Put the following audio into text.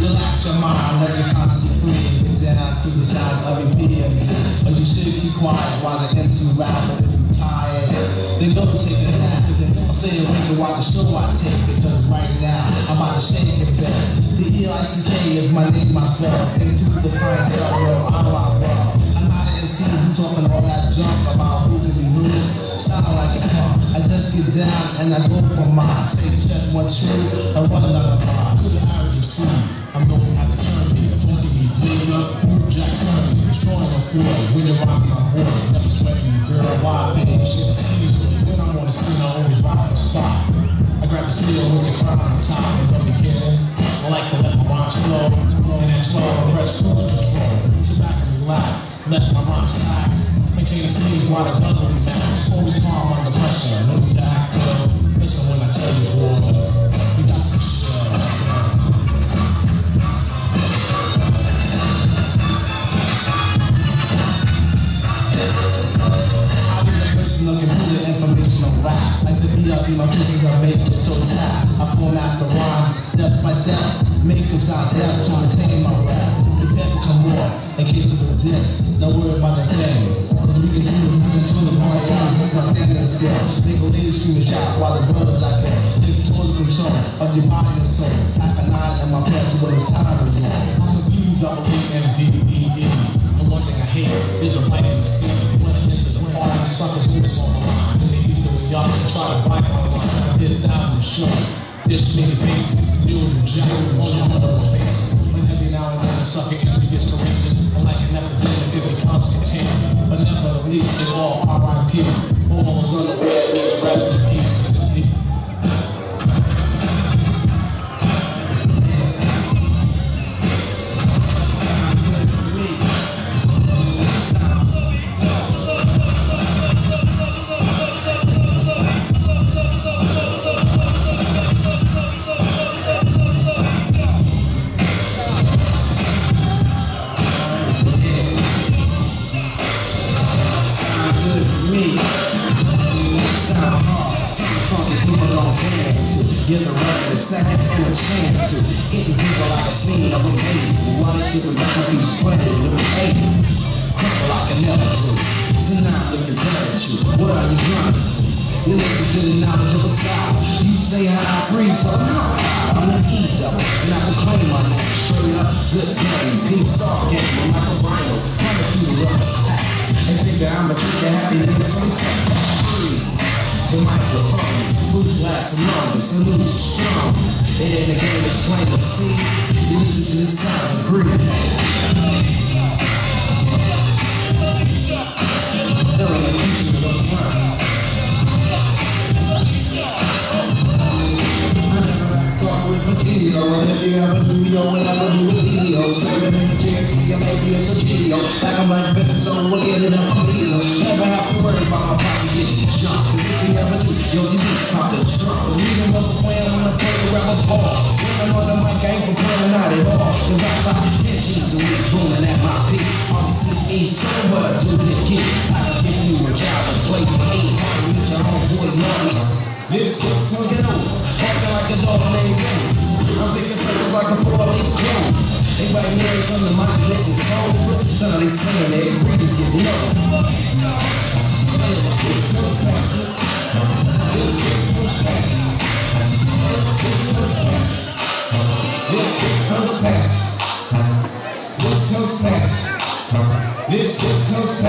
Relax your mind, let your it concentrate. Down to the sound of your peers. Or you should keep quiet while the MC rapping. If you're tired, then go take a nap. I stay awake and watch the show I take because right now I'm about to shake it back. The E-I-C-K is my name, myself. Into the friends, I know I'm MC who talking all that junk about who can be who. Sound like a punk. I just get down and I go for mine. Say check one true and one another line. To the average MC, I'm going to turn me. Don't give me bleed up, Blue Jack turn. Destroying a when you rock my boy. Never sweating, girl, why, baby, shit is easy. When I'm on the scene, I always rock the spot. I grab the steel with the crown on top and rub again. I like to let my rhymes flow, and then slow press cruise control. Sit back and relax, let my rhymes tax. Maintain the scene while the will bounce. Always calm under pressure, no act up. Listen when I tell you, boy, we got some shit. Looking through the information of rap. Like the BLC, my pieces are made to tap. I format the rhymes, depth myself, make them sound deaf to maintain my rap. Come off in case of a diss. Don't worry about the thing. Cause we can see the moving through the party out. It's our thing that's still. Make a lady scream and shout while the brothers out there. Take total control of your body and soul. Pack a nine in my pants when it's time to go. I'm a U double E M D E E. And one thing I hate is a light in the sea. Running into the party, suckers always on the line. And they used to when y'all try to bite my line. I did a thousand short. This faces, new and jack, on your mother face. And every now and then a sucker empty gets courageous. And like it an epidemic, it becomes contagious. But never least it all R.I.P. Almost unaware Give the record a second and a chance to. Getting people like a scene of a baby. While they stick around, be sweating, little baby. Crumple like a never do. Tonight, better at you. What are you running to? You listen to the knowledge of a side. You say how I breathe, tell them how I I'm an E-double, and I proclaim my name. Straight up, good game, deep star game. I'm like a rhino, through the rubber pack. And figure I'm a trick to happy nigga, so it's free. The microphone, among us, salute strong. It ain't a game, it's plain to see. Listen to the sounds, breathe. Ain't a the a the a video. Like I'm like so a video. I and we booming at my kid. I give you a job and play to reach homeboy money. This shit's swinging over, acting like a dog named Benny. I'm thinking circles like a four-leaf clone. They write names on the mic, listen cold. Son, they they readers get low. This fact. This fact. This is no fact. This is no fact.